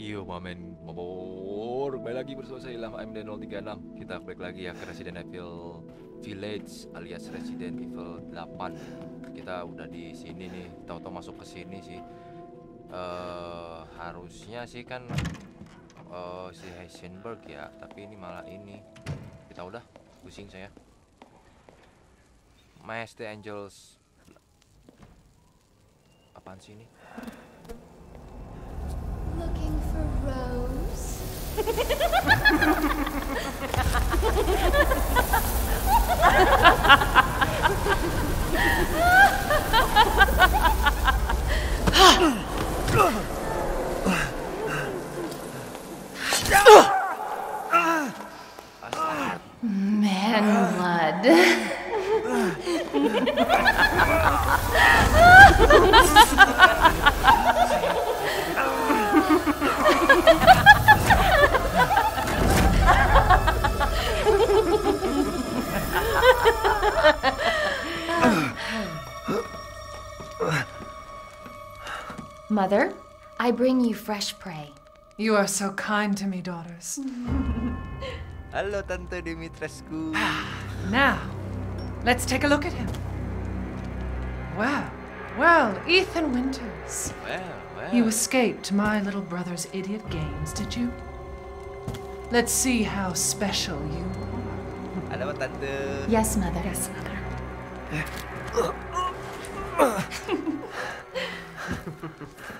Yo mamen mabor Kembali lagi bersama saya Ilham I'm 036 Kita balik lagi ya ke Resident Evil Village alias Resident Evil 8 Kita udah di sini nih Tahu-tahu masuk ke sini sih. Uh, Harusnya sih kan uh, Si Heisenberg ya Tapi ini malah ini. Kita udah pusing saya. Master Angels. Apaan sih ini? Rose? Ah! I bring you fresh prey. You are so kind to me, daughters. Halo Tante Dimitrescu ah, Now, let's take a look at him. Well, well, Ethan Winters. Well, well You escaped my little brother's idiot games, did you? Let's see how special you are. Halo Tante Yes, Mother. Yes, Mother.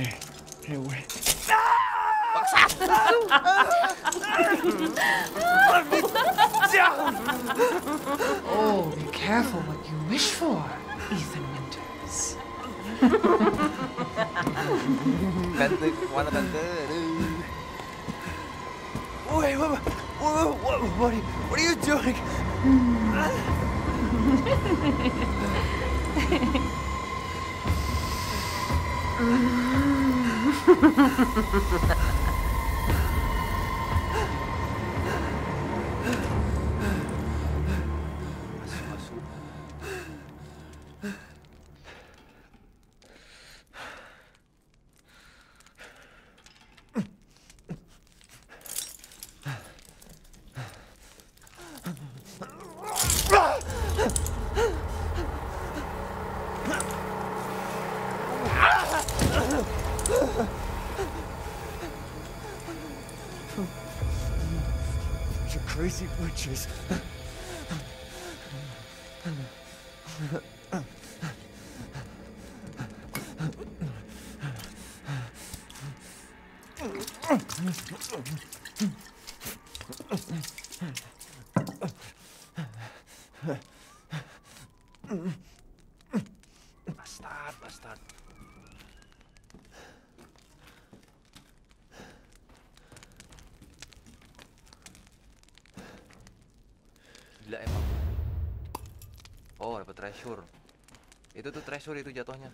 Budema, Hey, wait. oh, be careful what you wish for, Ethan Winters. Tante Mana Tante Wait, what, what, what, what, are you, what are you doing? Ha ha ha ha ha! Crazy witches. Gila emang. Oh dapat treasure. Itu tuh treasure itu jatuhnya.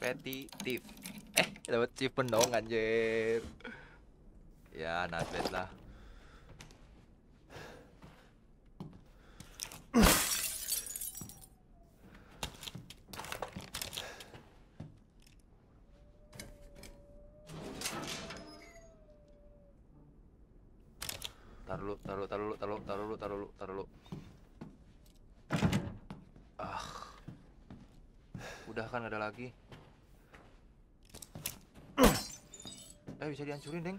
Petty thief Eh dapat achievement dong anjir. Ya bad lah Taruh dulu, taruh dulu, taruh dulu, taruh dulu, taruh dulu, taruh dulu, taruh dulu. Ah. Udah kan ada lagi. Eh bisa dihancurin, Deng.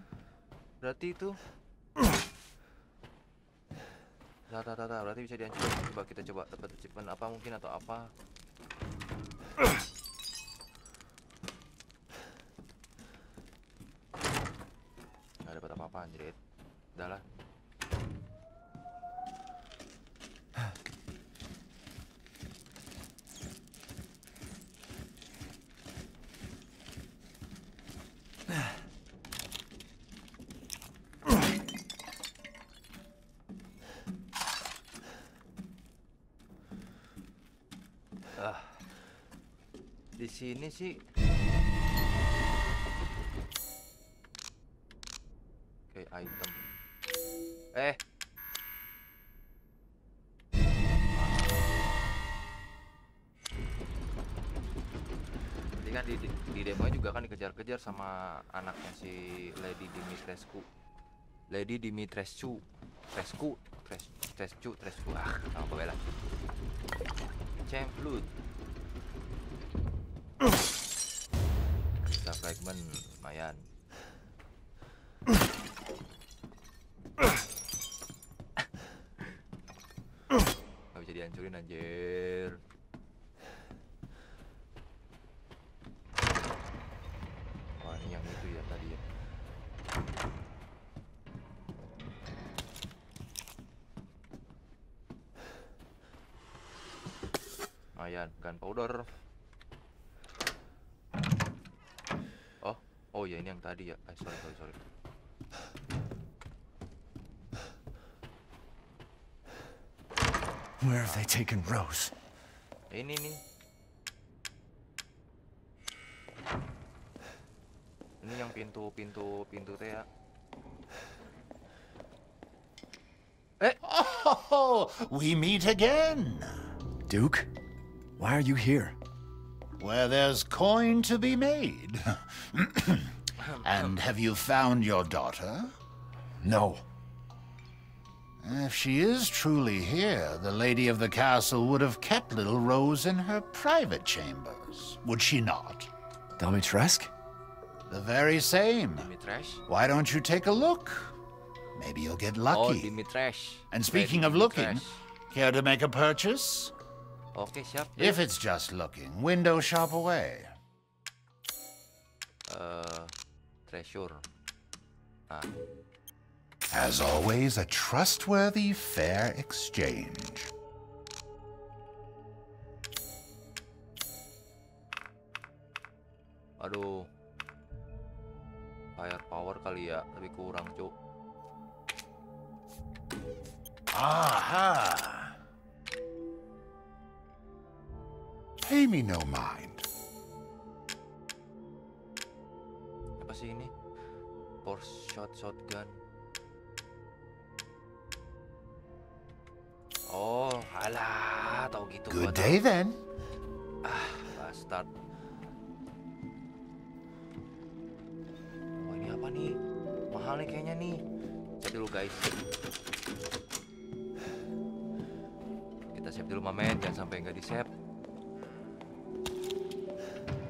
Berarti itu Tata, tata, berarti bisa dihancurin. Coba kita coba dapat achievement apa mungkin atau apa. apa anjrit udah lah Ah. Di sini sih Oke, item. Eh. Tadi kan di, di, demo juga kan dikejar-kejar sama anaknya si Lady Dimitrescu. Lady Dimitrescu. Trescu, Tres, Trescu, Trescu. Ah, sama pokoknya lah. Bisa fragment lumayan. Gak bisa dihancurin anjir. Wah ini yang itu ya tadi ya. Lumayan, gunpowder. Oh, oh ya ini yang tadi ya. Eh, sorry, sorry, sorry. Where have they taken Rose? Ini nih. Ini yang pintu pintu pintu teh ya. Oh, we meet again. Duke? Why are you here? Where there's coin to be made. and have you found your daughter? No. If she is truly here, the lady of the castle would have kept little Rose in her private chambers, would she not? Dimitrescu? The very same. Dimitrash. Why don't you take a look? Maybe you'll get Oh, lucky. Dimitrash. and Lady speaking of looking, Dimitrash. care to make a purchase? Oke, siap. If it's just looking, window shop away. Eh, treasure. Ah, As always, a trustworthy, fair exchange. aduh. Firepower kali ya, lebih kurang, Cuk. Aha! Pay me no mind. Force shot shotgun. Oh, alah, tahu gitu gua Good tahu. day then. Bastard. Oh, ini apa nih? Mahal nih kayaknya nih. Cek dulu, guys. Kita save dulu, Mamen. Jangan sampai nggak di-save.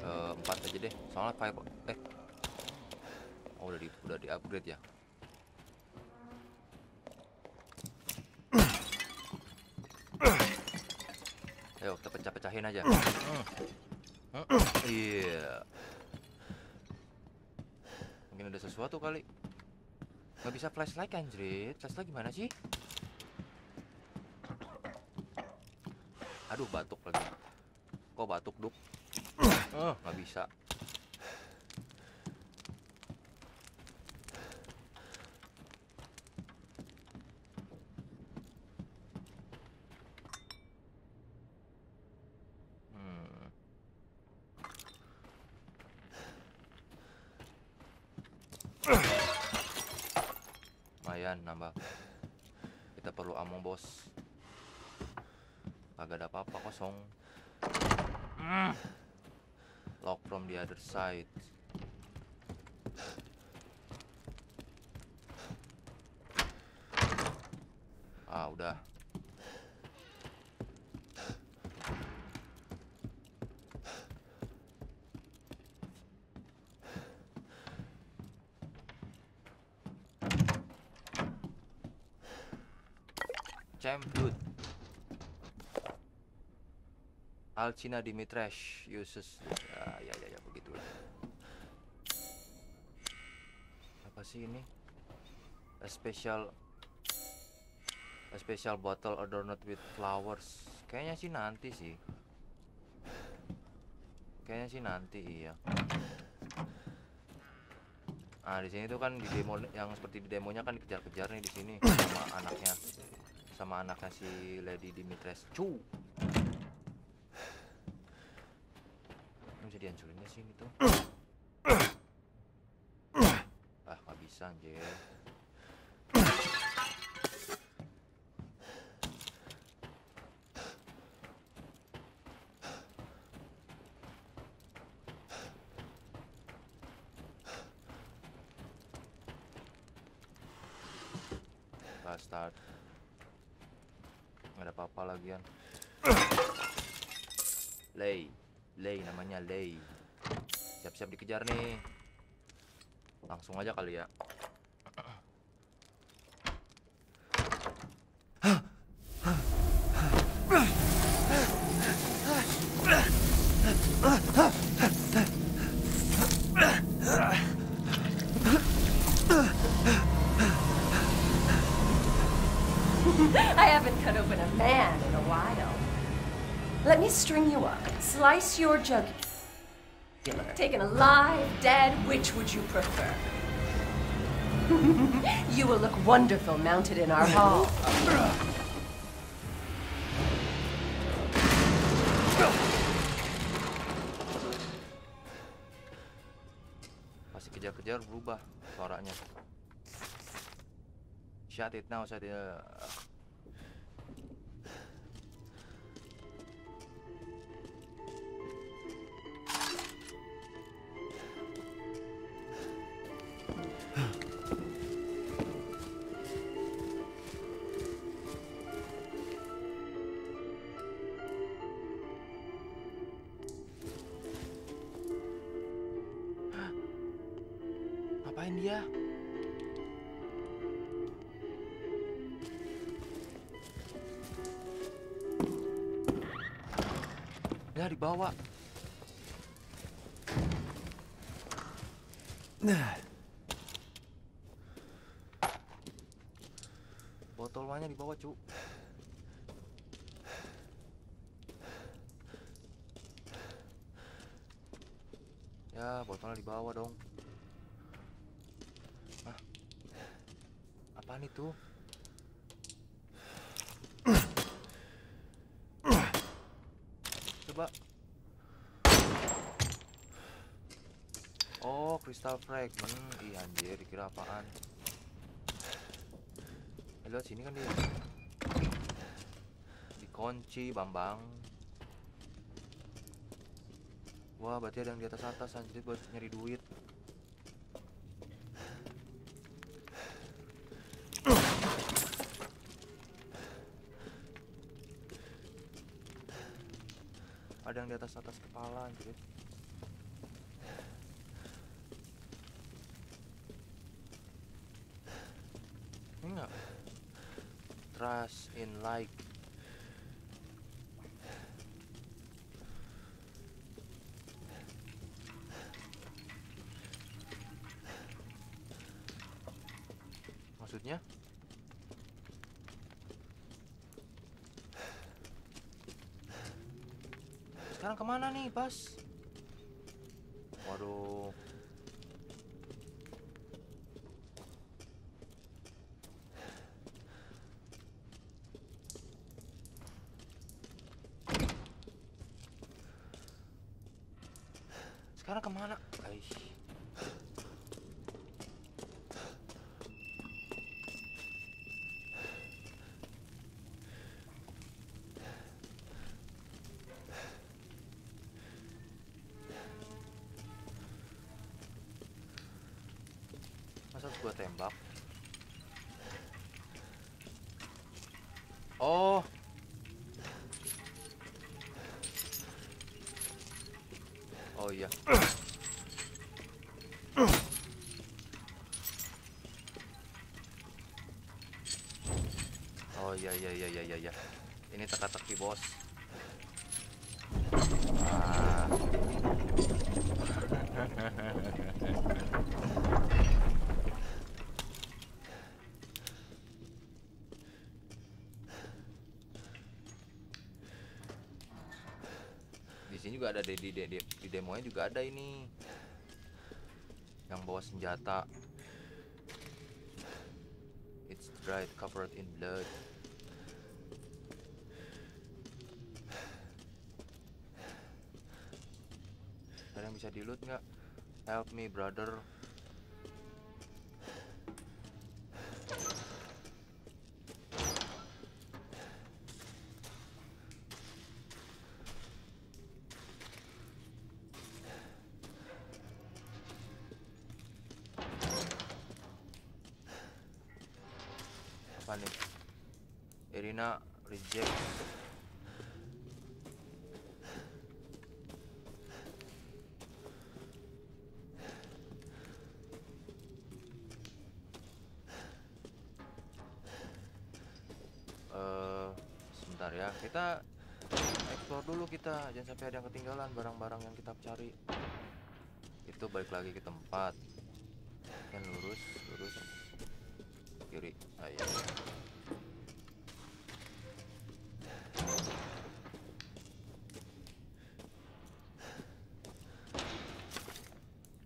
Eh, empat aja deh. Soalnya file eh. Udah di udah di-upgrade ya. Ayo, kita pecah-pecahin aja. Iya. Mungkin ada sesuatu kali. Nggak bisa flashlight anjrit. Flashlight gimana sih? Aduh, batuk lagi. Kok batuk, Duk? Nggak bisa. Hmm. Lumayan nambah. Kita perlu ammo, Bos. Agak ada apa-apa kosong. Mm. Lock from the other side. Ah, udah. Champlud. Alcina Dimitrash uses ya ya ya, ya begitulah. Apa sih ini? A special A special bottle adorned with flowers. Kayaknya sih nanti sih. Kayaknya sih nanti iya. Ah di sini tuh kan di demo yang seperti di demonya kan dikejar-kejar nih di sini sama anaknya, sama anaknya si Lady Dimitrescu. Ini bisa dihancurin nggak sih ini tuh? Nggak bisa anjir. Bastard. Nggak ada apa-apa lagian. Lay, Lay namanya Lay. Siap-siap dikejar nih. Langsung aja kali ya. Slice your jugular. Taken alive, dead, which would you prefer? you will look wonderful mounted in our hall. Pasti kejar-kejar berubah suaranya. Shut it now, shut it. Uh, Botol wine dibawa, cu. Ya, botolnya dibawa dong. Hah? Apaan itu? Coba. Oh, crystal fragment. Ih, anjir, dikira apaan? Eh, lihat sini kan dia. Dikunci, Bambang. Wah, berarti ada yang di atas atas anjir buat nyari duit. Ada yang di atas atas kepala anjir. Trust in like. Maksudnya? Sekarang ke mana nih, Bas? Sekarang ke mana? Aish. Masa harus gua tembak? Oh. Oh iya. Oh iya iya iya iya iya. iya. Ini teka-teki bos. Ah. sini juga ada di, di, di, di demonya juga ada ini. Yang bawa senjata. It's dried covered in blood. Ada yang bisa loot nggak? Help me brother kita explore dulu kita jangan sampai ada yang ketinggalan barang-barang yang kita cari. Itu balik lagi ke tempat. Kan lurus lurus. Kiri ayo.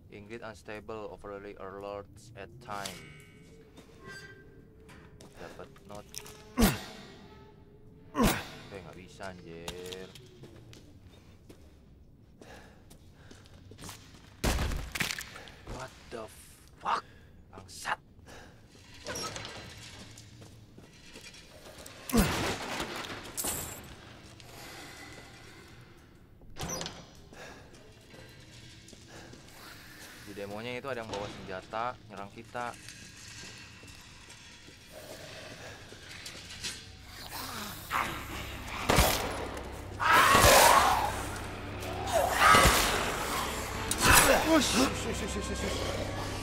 Ingrid unstable overly alerts at time bisa anjir. What the fuck? Bangsat. Di demonya itu ada yang bawa senjata nyerang kita 是是是是。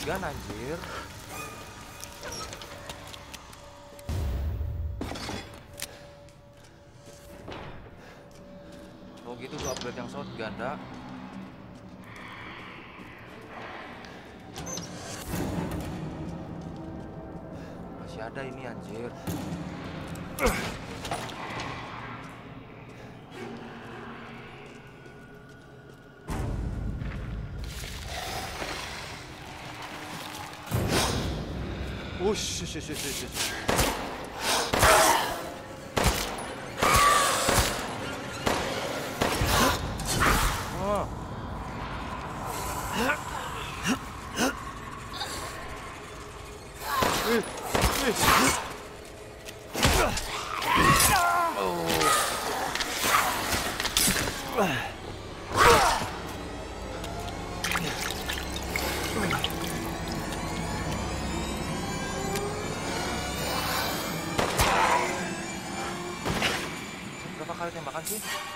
Shotgun anjir. Oh gitu gua upgrade yang shotgun dah. Masih ada ini anjir. よしよしよし。Kali tembakan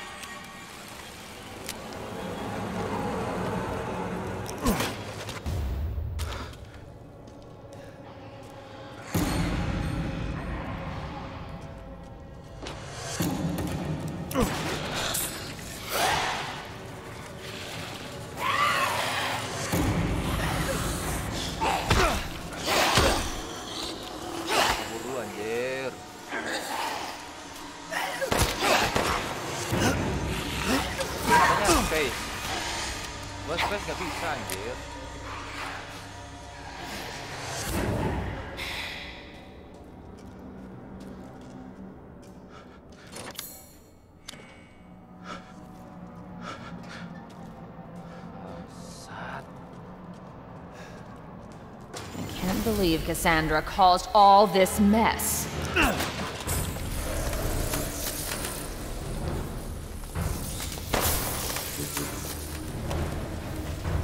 Cassandra caused all this mess.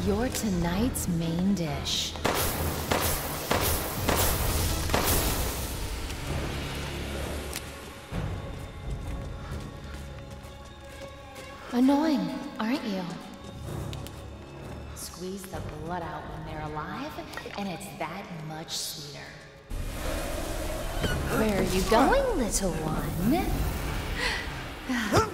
You're tonight's main dish. Annoying, aren't you? Squeeze the blood out when they're alive, and it's that much sweeter. Where are you going, little one? Your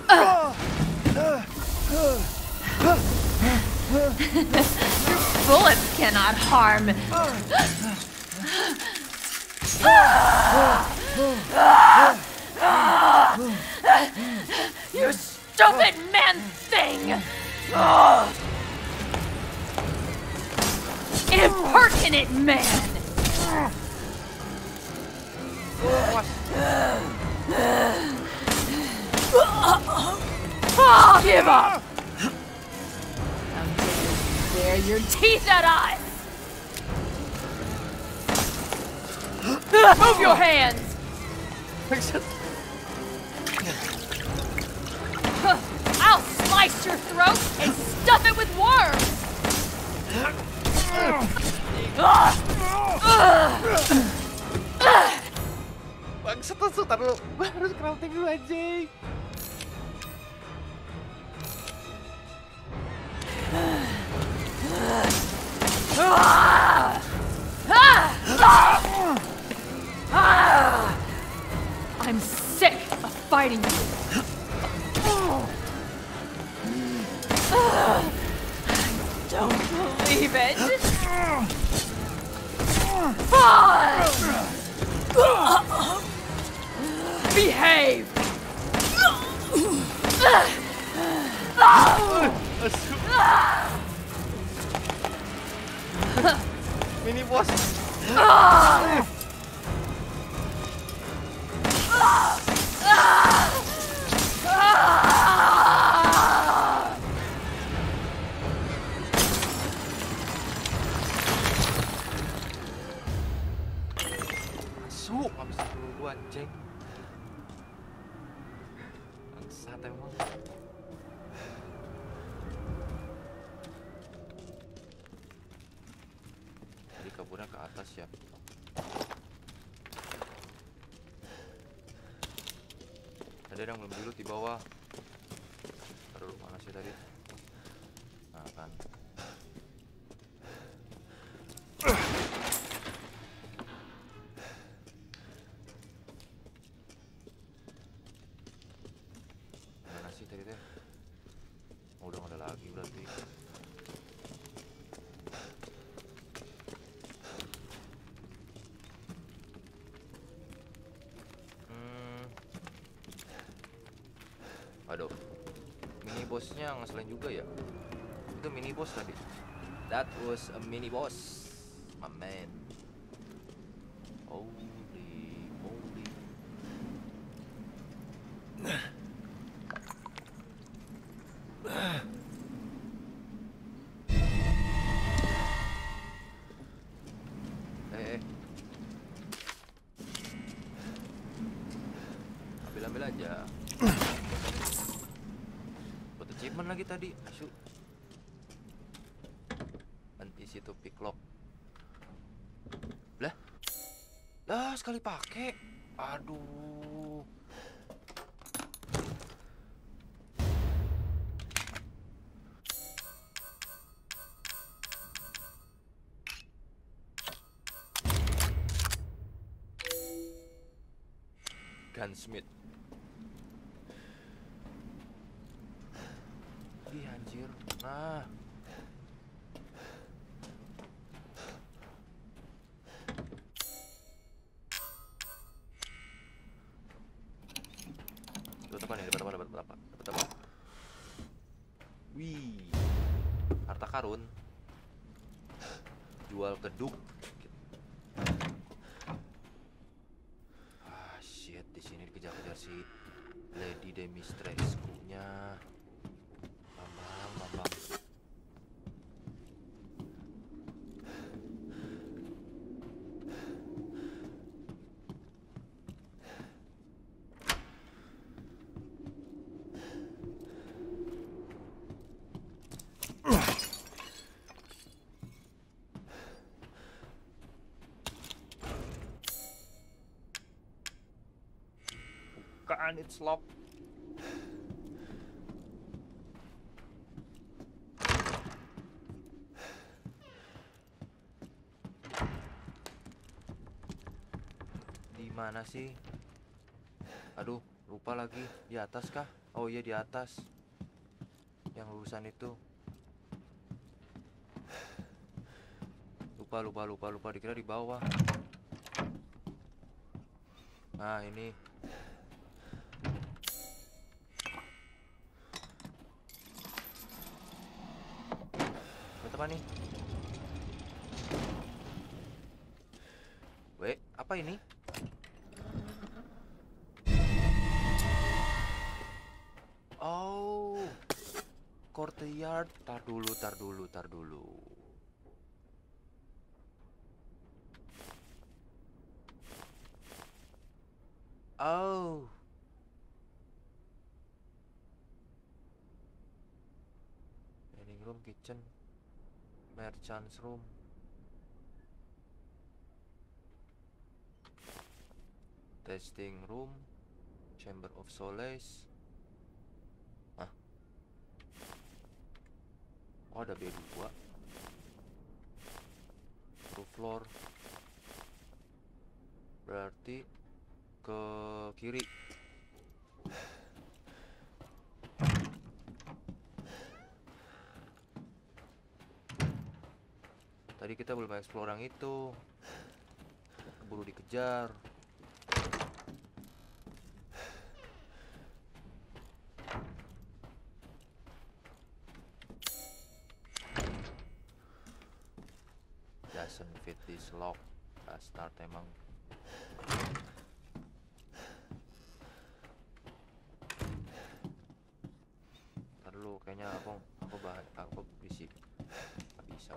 Bullets cannot harm. you stupid man thing! Impertinent man! Oh, give up! Bare your teeth at us! Move your hands! I'll slice your throat and stuff it with worms! Bangsat tuh, taruh harus crafting dulu anjing. I'm sick of fighting you. Don't believe it. Fine. Behave. Mini boss. Masuk, dulu di bawah. Taruh mana sih tadi? Nah kan. Mana sih tadi teh? Oh, udah ada lagi berarti. Hmm. Aduh. Mini bossnya ngeselin juga ya. Itu mini boss tadi. That was a mini boss. My man. Holy moly. Eh, eh. Ambil ambil aja. Buat achievement lagi tadi, asyuk. And easy to pick lock. Lah? Lah, sekali pakai. Aduh. Gunsmith. Ih anjir. Nah. Karun. Jual keduk. Ah shit, di sini dikejar-kejar si Lady Demistrescu-nya. Bambang, Bambang. Kan it's lock. Di mana sih? Aduh, lupa lagi. Di atas kah? Oh iya di atas. Yang lulusan itu. Lupa lupa lupa lupa dikira di bawah. Nah, ini. Buat apa nih? Weh, apa ini? Oh, courtyard. Tar dulu, tar dulu, tar dulu. Oh. Dining room, kitchen, merchant's room. Testing room, chamber of solace. Hah? Oh, ada B2. Roof floor. Berarti ke kiri. Tadi kita belum explore yang itu. Keburu dikejar. This lock. Start emang. Dulu kayaknya aku aku bah aku bisi nggak bisa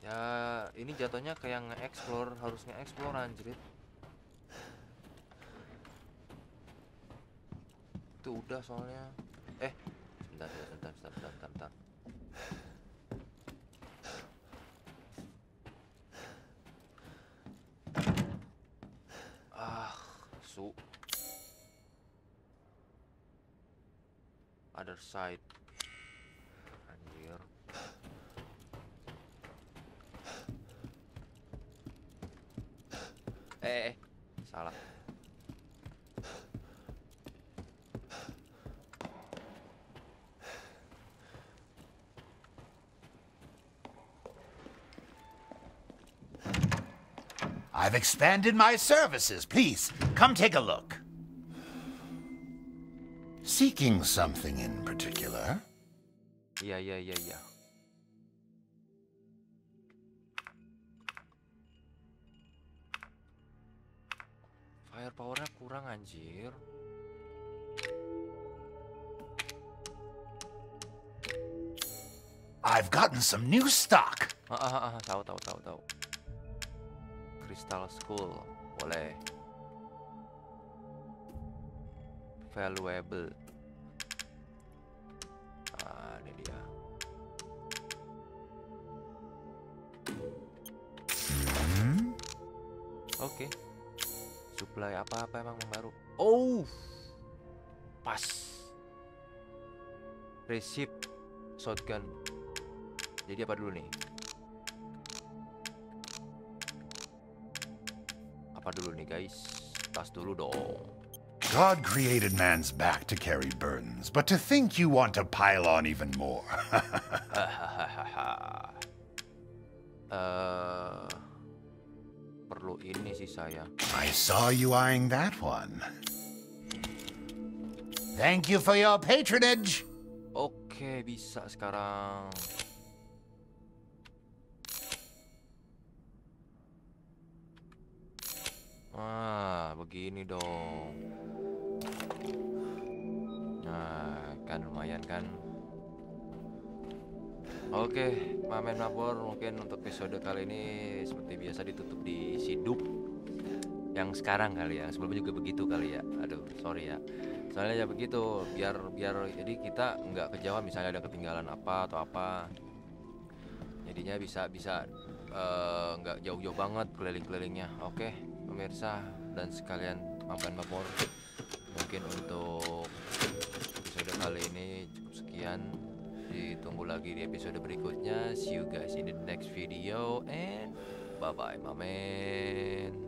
ya ini jatuhnya kayak nge-explore harus nge-explore anjrit udah soalnya. Eh sebentar sebentar sebentar sebentar sebentar, sebentar. ah su. Other side I've expanded my services. Please, come take a look. Seeking something in particular? Yeah, yeah, yeah, iya firepowernya kurang anjir I've gotten some new stock. Ah, ah, ah, ah, tahu tahu tahu tahu. Crystal School boleh. Valuable. Ah, ini dia. Oke. Supply apa-apa emang baru. Oh. Pas. Receipt shotgun. Jadi apa dulu nih? Apa dulu nih guys? Tas dulu dong. God created man's back to carry burdens, but to think you want to pile on even more. Eh, perlu ini sih saya. I saw you eyeing that one. Thank you for your patronage. Oke, bisa sekarang. Wah, begini dong. Nah, kan lumayan kan. Oke, Mamen Mabor mungkin untuk episode kali ini seperti biasa ditutup di Sidup yang sekarang kali ya. Sebelumnya juga begitu kali ya. Aduh, sorry ya. Soalnya ya begitu, biar biar jadi kita nggak kejauhan misalnya ada ketinggalan apa atau apa. jadinya bisa bisa eh, nggak jauh-jauh banget keliling-kelilingnya oke pemirsa dan sekalian maafkan mabor mungkin untuk episode kali ini cukup sekian. Ditunggu lagi di episode berikutnya. See you guys in the next video and bye bye my man